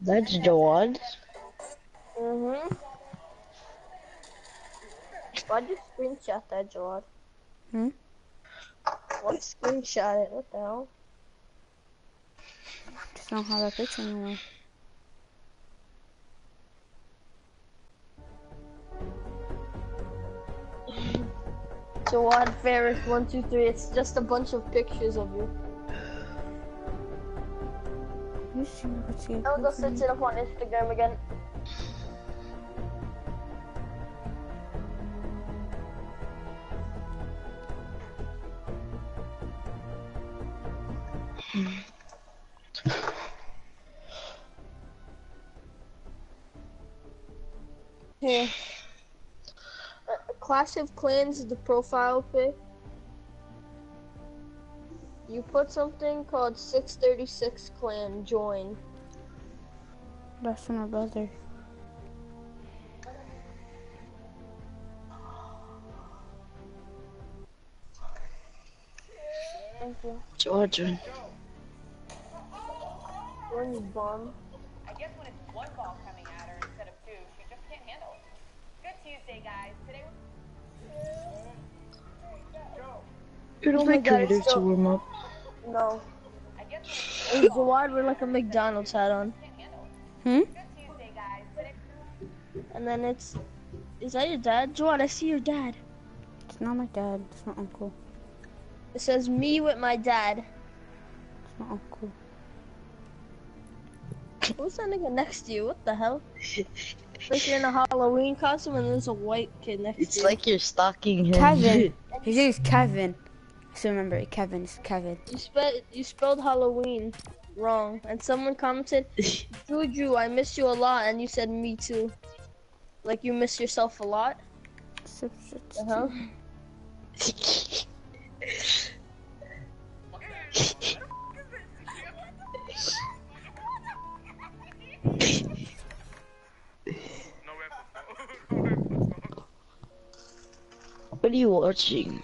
That's Jawad. Mm-hmm. Why'd you screenshot that, Jawad? Hmm? Why screenshot it? What the hell? Just don't have that picture anymore. Jawad Fares, one, two, three. It's just a bunch of pictures of you. You should see. I'll go search it up on Instagram again. Here. Uh, Clash of Clans is the profile pic. You put something called 636 clan join. That's for my brother. Thank you. Georgia. Join you bum. I guess when it's one ball coming at her instead of two, she just can't handle it. Good Tuesday, guys. Today You don't Oh my make God, it's creators to warm up. No. I guess It's Jawad with like a McDonald's hat on. can't handle it. Hmm? Good Tuesday, guys. Today And then it's. Is that your dad? Jawad, I see your dad. It's not my dad. It's my uncle. It says me with my dad. It's my uncle. Who's that nigga next to you? What the hell? like you're in a Halloween costume and there's a white kid next It's to you. It's like you're stalking him. Kevin. His name is Kevin. I still remember it. Kevin. It's Kevin. You spelled you spelled Halloween wrong, and someone commented, "Juju, I miss you a lot," and you said me too. Like you miss yourself a lot. Uh huh. what are you watching?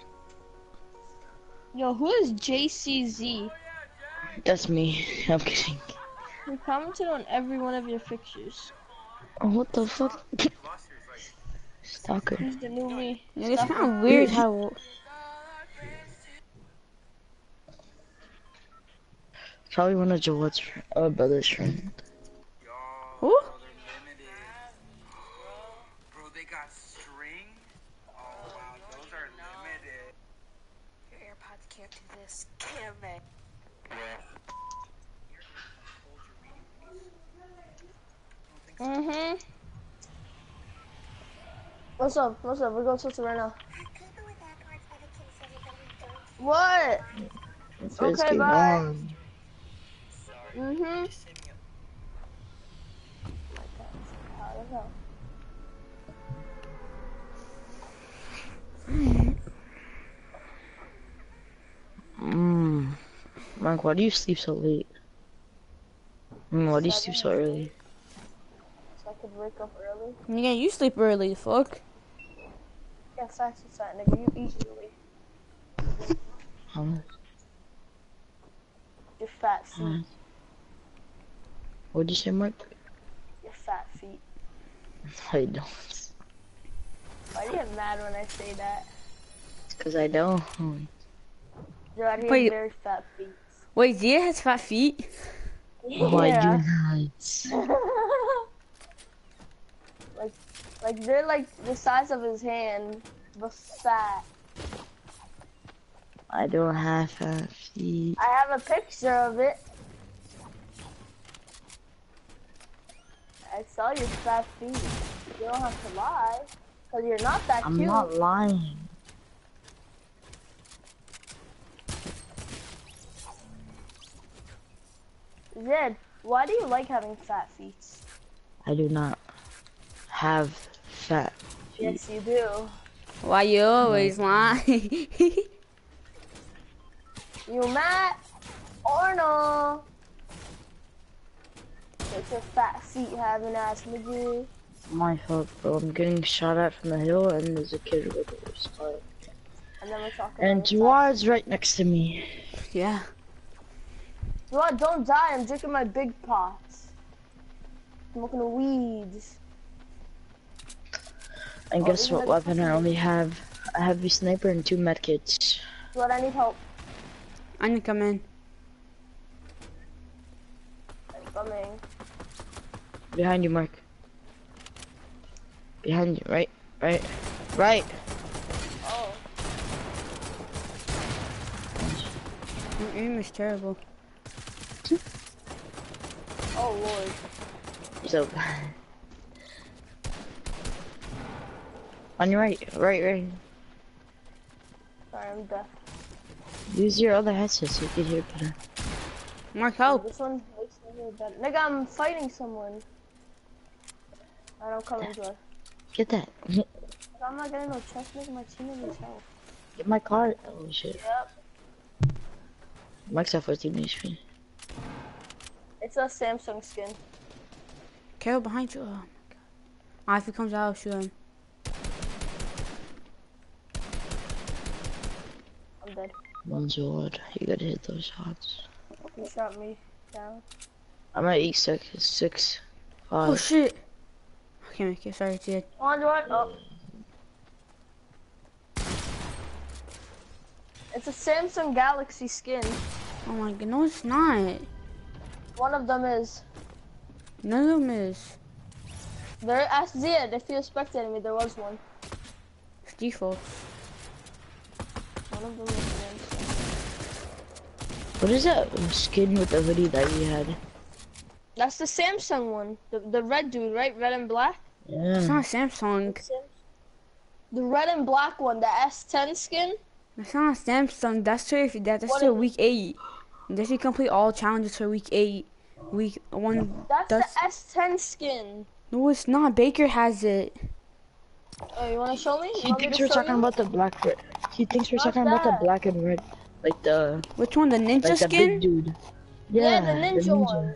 Yo, who is JCZ? That's me. I'm kidding. He commented on every one of your pictures. Oh, what the fuck? Stalker. He's the new me. Yeah, it's kind of weird how. Probably one of Jawad's fr- uh, brother's friend. Who? Bro, they got string. Oh wow, those are limited. your AirPods can't do this, can they? Mhm. What's up? What's up? We're going to Twitter right now. What? First Okay, game bye. on. Mhm. How? Mmm. Mark, why do you sleep so late? Mm, why do you sleep so early? So wake up early. Yeah, you sleep early. Fuck. Yeah, facts is that nigga. You eat early. Huh? Your fat feet. What'd you say, Mark? Your fat feet. I don't. Why do you get mad when I say that? It's because I don't. You're out here Wait. very fat feet. Wait, Zia has fat feet. Oh, I do not. like, they're like the size of his hand, but fat. I don't have fat feet. I have a picture of it. I saw your fat feet. You don't have to lie, cause you're not that cute. I'm not lying. Zed, why do you like having fat feet? I do not have fat. Yes, you do. Why you always lie? You mad or no? It's your fat seat having ass nigga. My fault, bro. I'm getting shot at from the hill, and there's a kid with a scar. And then we're talking And Jawad's right next to me. yeah. What? Don't die. I'm drinking my big pots. Smoking weeds. And Oh, guess what weapon I only have? A heavy sniper and two medkits. What? I need help. I'm gonna come in. I'm coming. Behind you, Mark. Behind you, right, right, right. Oh. Your aim is terrible. Oh lord. So. On your right, right, right. Sorry, I'm deaf. Use your other headset so you can hear better. Mark, help. This one makes me hear better. Nigga, I'm fighting someone. I don't come into it. Get that. I'm not getting no chest, nigga. My teammate needs help. Get my card. Oh shit. Yep. Mike's at 14 HP. It's a Samsung skin. Carol behind you. Oh my god. Ah, if he comes out, I'll shoot him. I'm. One sword. You gotta hit those shots. He shot me down. I'm at eight six, six, Oh five. shit. I can't make it. Sorry, Jid. On what? Oh. It's a Samsung Galaxy skin. Oh my god. No, it's not. One of them is. None of them is. There, ask Ziad if he was spectating me. There was one. It's default. One of them is Samsung. What is that skin with the hoodie that you had? That's the Samsung one. The the red dude, right? Red and black. Yeah. It's not Samsung. The red and black one, the S10 skin. It's not Samsung. That's to if that. That's What to week eight. That's if you complete all challenges for week eight. Week one. That's, That's the S10 skin. no, it's not. Baker has it. Oh, you wanna show me? You He thinks we're talking you? about the black. red- He thinks we're Not talking about the black and red, like the Which one? The ninja like the skin? big dude. Yeah, the ninja, one.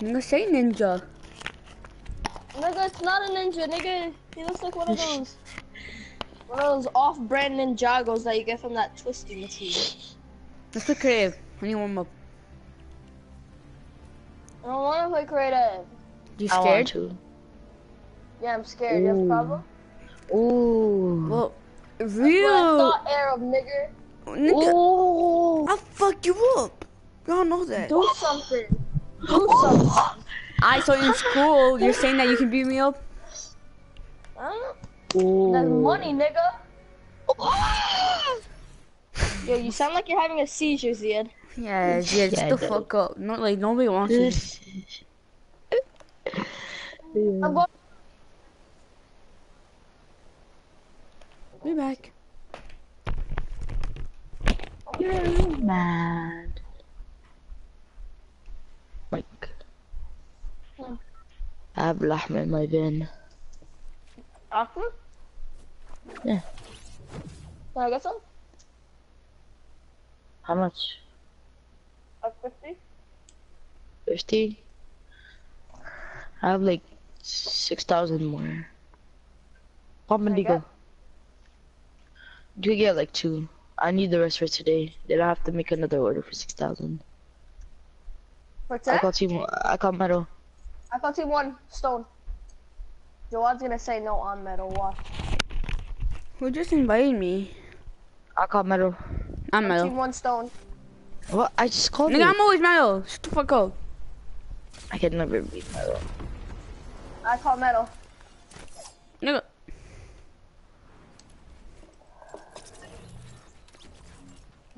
I'm gonna say ninja. Nigga, it's not a ninja, nigga. He looks like one of those. One of those off-brand Ninjagos that you get from that twisty machine. Let's look creative. I need one up. I don't wanna play creative. You I want scared? to. Yeah, I'm scared. You have a Ooh. problem? Ooh. Well, What I real. thought, Arab nigga. Nigga, Ooh. I'll fuck you up. Y'all know that. Do something. Do something. I saw you in school. You're saying that you can beat me up? Huh? Ooh. That's money, nigga. Yo, you sound like you're having a seizure, Ziad. Yeah, yeah, shut Yeah, I the fuck up. Not like nobody wants you. I'm going. Be back. You're mad. Like, oh. I have lahma in my bin. Aqua? Yeah. Can I get some? How much? 50? 50? I have like 6,000 more. How many go? You could get like two. I need the rest for today. Then I have to make another order for 6,000. For I 10? got team. I got metal. I got team one, stone. Jawad's gonna say no on metal, watch. Who just invited me? I got metal. I'm metal. Team Metal. one stone. What? I just called Nigga, you. I'm always Metal. Shut the fuck up. I can never beat metal. I call metal. Nigga.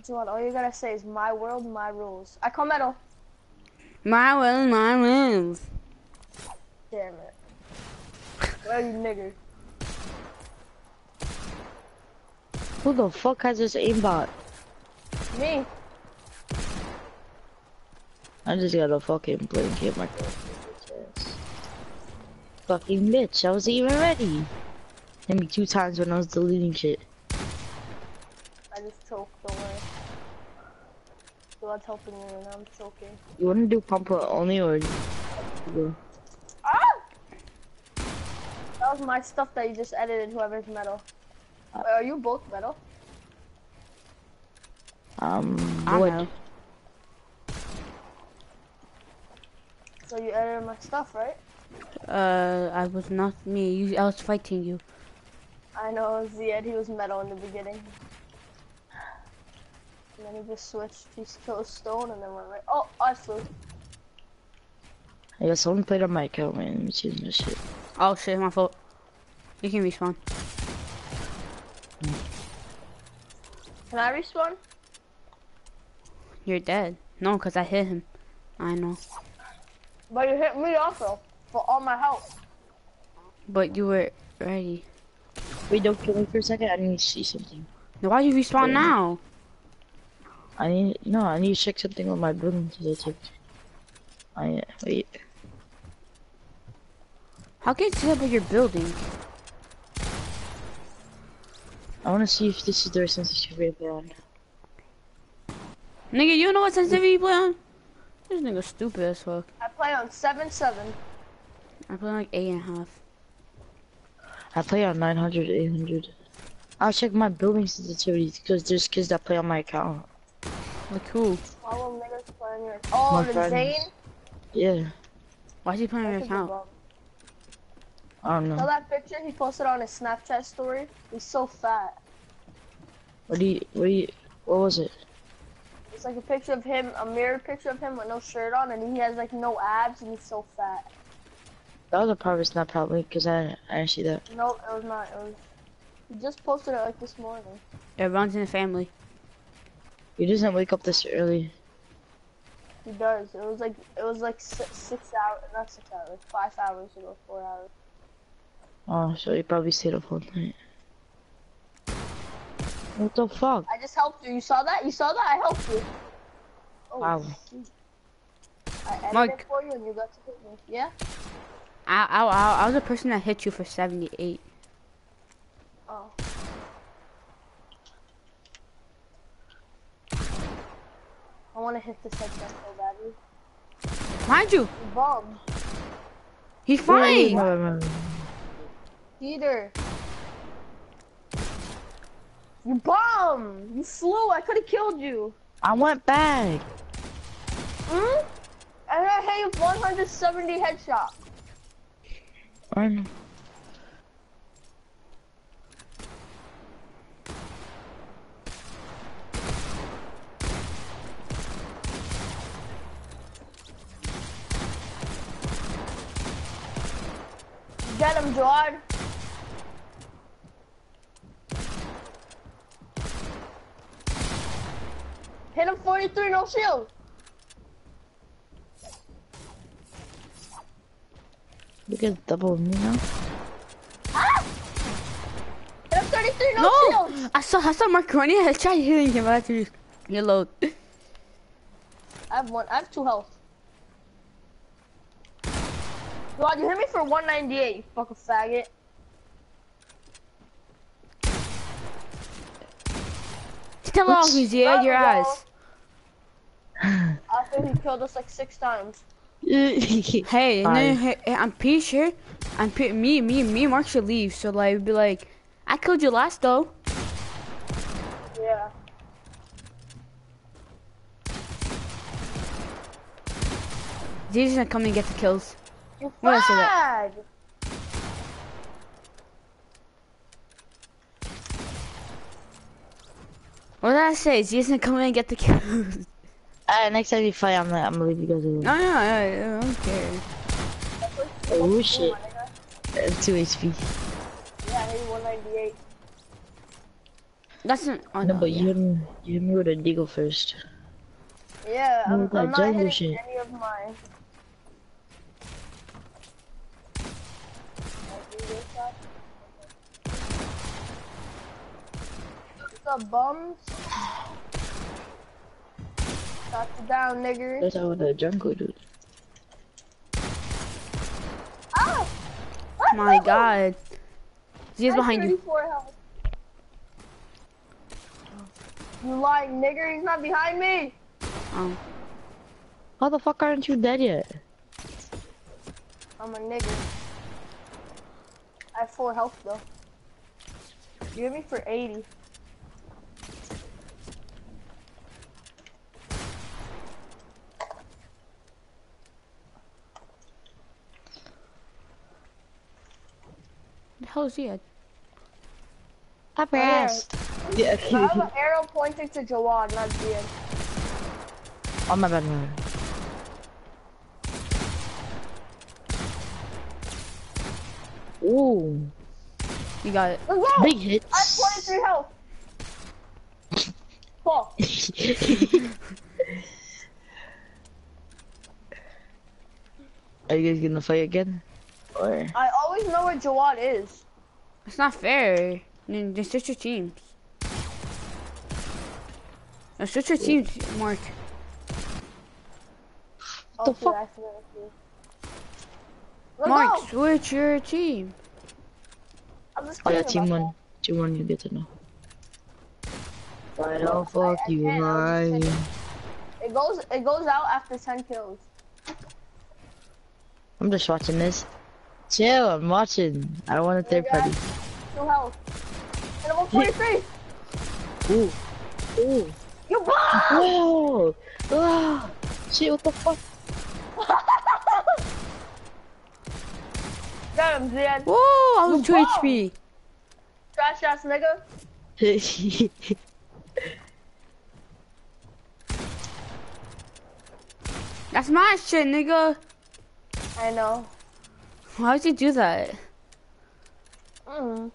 Jawad, all you gotta say is my world, my rules. I call metal. My will, my rules. Damn it. Where you nigger? Who the fuck has this aimbot? Me. I just gotta fucking blink hit my Fucking bitch, I wasn't even ready. Hit me two times when I was deleting shit. I just choked, Blood's helping me and I'm choking. You wanna do pumper only or? Ah! That was my stuff that you just edited. Whoever's metal. Uh, Wait, are you both metal? Um, I wood. Know. So you edited my stuff, right? Uh, I was not me. You, I was fighting you. I know, Zed, he was metal in the beginning. And then he just switched. He killed stone and then went right. Oh, I flew. I guess someone played on my account, man. Let me choose my shit. Oh shit, my fault. You can respawn. Can I respawn? You're dead. No, cause I hit him. I know. But you hit me also for all my health. But you were ready. Wait, don't kill me for a second. I need to see something. Now why you respawn Yeah. now? I need no. I need to check something with my building to check. I wait. How can you tell about your building? I want to see if this is the sensitivity band. Nigga, you know what sensitivity you play on? This nigga stupid as fuck. I play on seven seven. I play on like eight and a half. I play on 900, 800. I'll check my building sensitivity because there's kids that play on my account. Like who? All niggas playing your. Oh, My the friends. Zane. Yeah, Why's he playing on your That's a good account? I don't Saw know. that picture he posted on his Snapchat story? He's so fat. What do you? What do you? What was it? It's like a picture of him, a mirror picture of him with no shirt on, and he has like no abs, and he's so fat. That was a private snap probably because I I didn't see that. No, it was not. It was. He just posted it like this morning. It runs in the family. He doesn't wake up this early. He does. It was like it was like six, six hours, not six hours, like five hours ago, four hours. Oh, so he probably stayed up all night. What the fuck? I just helped you. You saw that? You saw that? I helped you. Oh, Wow. shoot. I edited Mike. for you, and you got to hit me. Yeah. I, I, I, I was the person that hit you for 78. Oh. I want to hit this headset so badly. Mind you, You bum. he's Wait, wait, fine. wait, wait, wait. Peter. You bum! You flew. I could have killed you. I went back. Hmm? And I hit you 170 headshot. I know. Get him, Gerard. Hit him 43, no shield. You at double me now. Ah! Hit him 33, no, No! shield. I saw, I saw Macaroni. I tried hitting him after you reload. I have one. I have two health. God, you hit me for 198, you fucking faggot. Tell off me, Zia, your Bravo. ass. I think he killed us like six times. Hey, and then, hey, hey, I'm pretty sure, I'm pretty, me, me, me and Mark should leave. So like, be like, I killed you last though. Yeah. Zia's gonna come and get the kills. You What did I say that? fag! What did I say? Zia's gonna come in and get the kill. Alright, next time you fight, I'm gonna, I'm gonna leave you guys alone. No, no, no, I don't care. Oh shit. I have 2 HP. Yeah, I hit 198. That's not. Oh, No, no, but yeah. you hit me, you hit me with a deagle first. Yeah, I'm, that I'm not jungle hitting shit. any of mine. What's up, bums? Shot you down, nigger. That's how the jungle dude. Ah! My God. Zia's I behind you. health. You lying nigger, he's not behind me! Oh. How the fuck aren't you dead yet? I'm a nigger. I have 4 health though. You hit me for 80. Hell is he at? Stop your Right ass. Yeah. I have an arrow pointing to Jawad, not Ziad. oh my bad, my bad. Ooh, You got it. Let's go! big I have 23 health. Fall. Are you guys gonna fight again? Or I always know where Jawad is. It's not fair. Then then switch your teams. Now switch your teams, Mark. Oh, fuck? I see, I see. Let's Mark, go! switch your team. I'm oh yeah, team about one, team one, you get to know. Why don't fuck I you, can't, I'm right? just that. It goes, it goes out after 10 kills. I'm just watching this. Chill, I'm watching. I don't want a third party. No health. And I'm on 43! Ooh, ooh, You bomb! whoa, ah, shit, what the fuck? Got him, Ziad. Whoa, I was You 2 bomb. HP. Trash ass nigga. That's my shit, nigga. I know. Why'd you do that? Mm.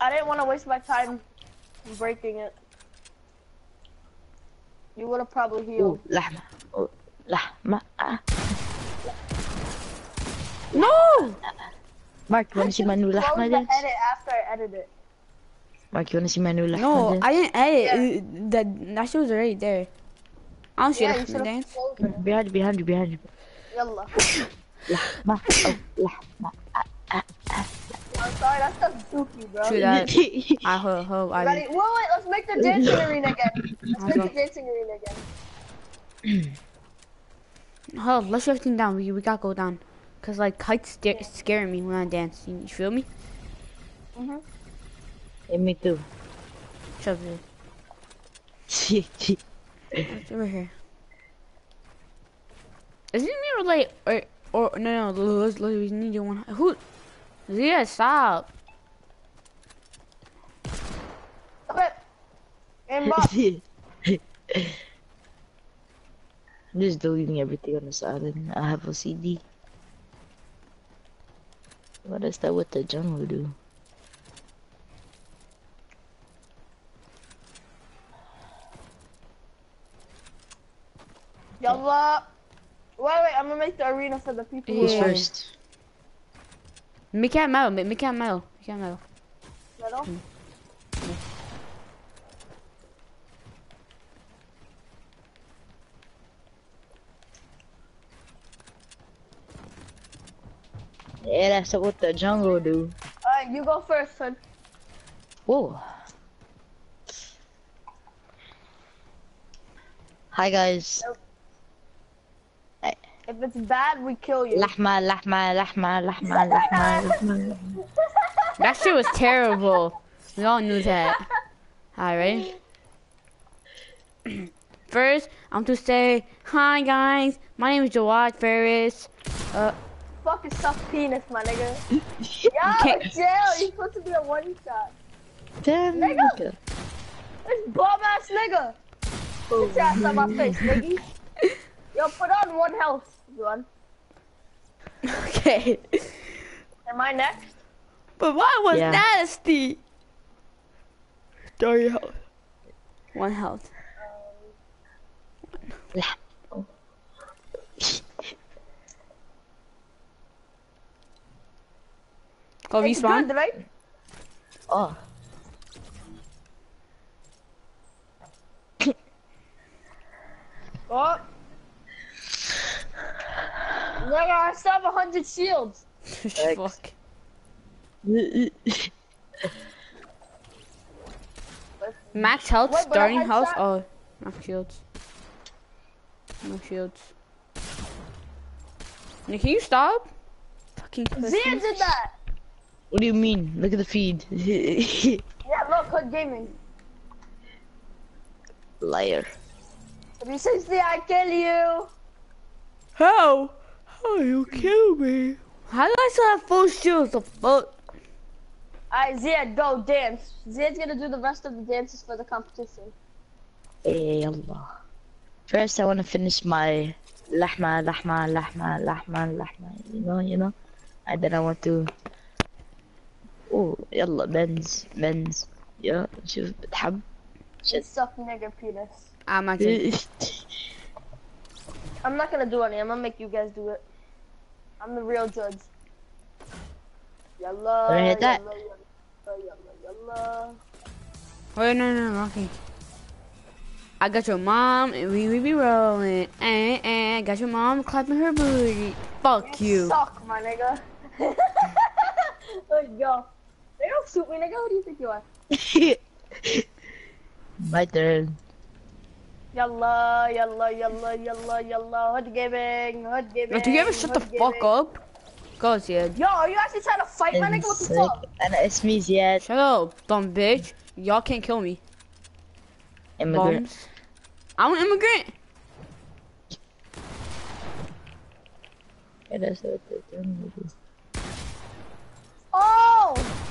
I didn't want to waste my time breaking it. You would have probably healed. ooh, لحمة, ooh, لحمة. ah. No! Mark, you wanna see my new Close لحمة the dance? edit after I edit it. Mark, you wanna see my new لحمة No, dance? I didn't edit. it. That, that shit was already there. I don't see Yeah, yeah, you should have dance. closed it. Behind you, behind you, behind you. Yalla. لحمة, oh, لحمة. I'm sorry, that's the Suki, bro. True that. I hope, hope I Ready? Wait, wait, let's make the dancing arena again. Let's Let's make go. the dancing arena again. Hold, let's shut everything down. We, we gotta go down. Cause like heights sta- scaring me when I dance. You, you feel me? Mm-hmm. Yeah, me too. Shove it. It's over here. Isn't it me or like or or no no let's, let's we need to one who yeah stop Okay. And Bob. I'm just deleting everything on this island. I have a CD. What is that with the jungle do? Yalla. Wait, wait, I'm gonna make the arena for the people. who Who's Yeah. first? make it metal make make it metal make it metal Middle. Yeah, that's what the jungle do. Alright, you go first, son. Whoa. Hi guys. If it's bad, we kill you. Lahma, lahma, lahma, lahma, lahma. that shit was terrible. We all knew that. Alright. First, I'm to say, hi guys, my name is Jawad Fares. Uh, Fuck a soft penis, my nigga. Yo, jail, you're supposed to be a one shot. Damn, nigga. nigga. This bomb ass nigga. Put your ass on my face, nigga. Yo, put on one health run. Okay. Am I next? But why was yeah. nasty? Three health. One health. Um, Go respawn. Good, right? Oh. oh. Nigga, I still have a 100 shields. fuck Max health, Wait, but I starting had health. shot- Oh, max shields. No shields. Nick, can you stop? Fucking pussy. Zia did that. What do you mean? Look at the feed. Yeah, look, Hood Gaming. Liar. 360, I kill you. How? How you kill me? How do I still have full shields? The fuck? Alright, Ziad, go dance. Ziad's gonna do the rest of the dances for the competition. Hey, Allah. First, I want to finish my lahma, lahma, lahma, lahma, lahma. You know, you know. And then I want to. Oh, يلا Benz, Benz. يا شوف بتحب. Shit suck nigga penis. I'm actually. I'm not gonna do any, I'm gonna make you guys do it. I'm the real judge. Yalla, Wanna hit that? yalla, yalla, yalla. Wait, no, no, no, Rocky. I got your mom, and we we be rolling. Eh, eh, and, and got your mom clapping her booty. Fuck you. Suck, my nigga. Let's go. They don't shoot me, nigga. Who do you think you are? My turn. Yalla, yalla, yalla, yalla, yalla. Hood giving, hood giving. Do you ever shut the fuck up? Go, yeah. Yo, are you actually trying to fight man? my nigga? What the fuck? And it's me, yeah. Shut up, dumb bitch. Y'all can't kill me. Immigrant. I'm an immigrant. Oh!